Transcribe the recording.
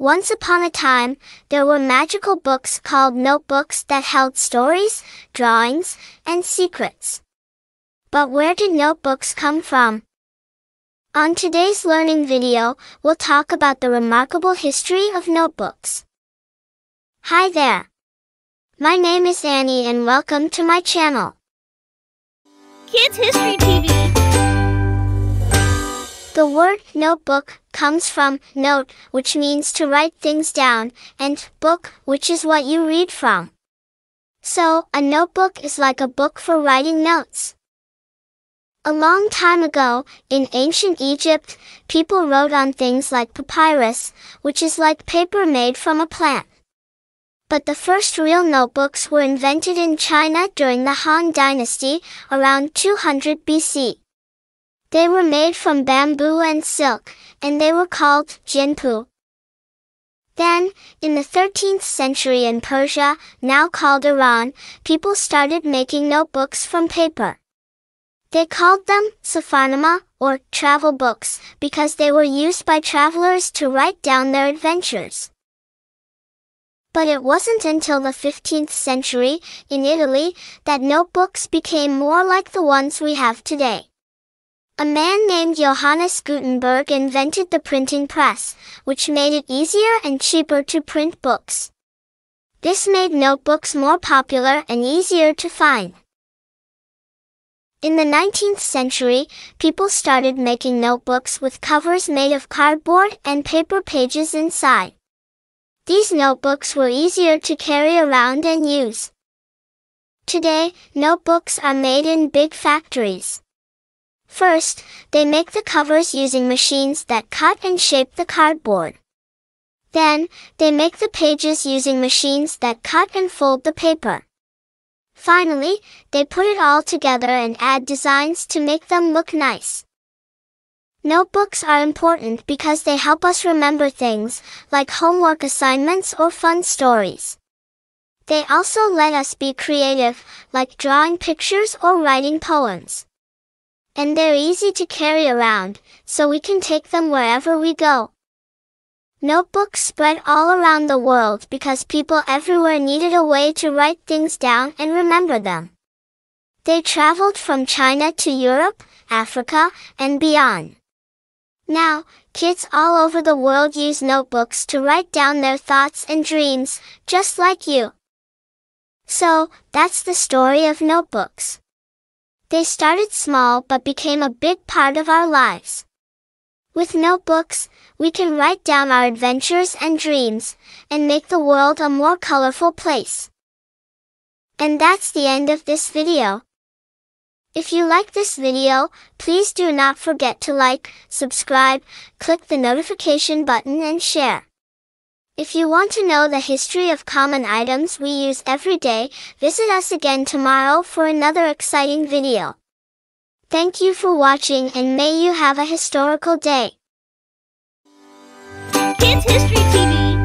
Once upon a time, there were magical books called notebooks that held stories, drawings, and secrets. But where did notebooks come from? On today's learning video, we'll talk about the remarkable history of notebooks. Hi there! My name is Annie and welcome to my channel. Kids History TV. The word notebook comes from note, which means to write things down, and book, which is what you read from. So, a notebook is like a book for writing notes. A long time ago, in ancient Egypt, people wrote on things like papyrus, which is like paper made from a plant. But the first real notebooks were invented in China during the Han Dynasty, around 200 BC. They were made from bamboo and silk, and they were called jinpu. Then, in the 13th century in Persia, now called Iran, people started making notebooks from paper. They called them safarnama, or travel books, because they were used by travelers to write down their adventures. But it wasn't until the 15th century, in Italy, that notebooks became more like the ones we have today. A man named Johannes Gutenberg invented the printing press, which made it easier and cheaper to print books. This made notebooks more popular and easier to find. In the 19th century, people started making notebooks with covers made of cardboard and paper pages inside. These notebooks were easier to carry around and use. Today, notebooks are made in big factories. First, they make the covers using machines that cut and shape the cardboard. Then, they make the pages using machines that cut and fold the paper. Finally, they put it all together and add designs to make them look nice. Notebooks are important because they help us remember things, like homework assignments or fun stories. They also let us be creative, like drawing pictures or writing poems. And they're easy to carry around, so we can take them wherever we go. Notebooks spread all around the world because people everywhere needed a way to write things down and remember them. They traveled from China to Europe, Africa, and beyond. Now, kids all over the world use notebooks to write down their thoughts and dreams, just like you. So, that's the story of notebooks. They started small but became a big part of our lives. With notebooks, we can write down our adventures and dreams, and make the world a more colorful place. And that's the end of this video. If you like this video, please do not forget to like, subscribe, click the notification button and share. If you want to know the history of common items we use every day, visit us again tomorrow for another exciting video. Thank you for watching and may you have a historical day. Kids History TV.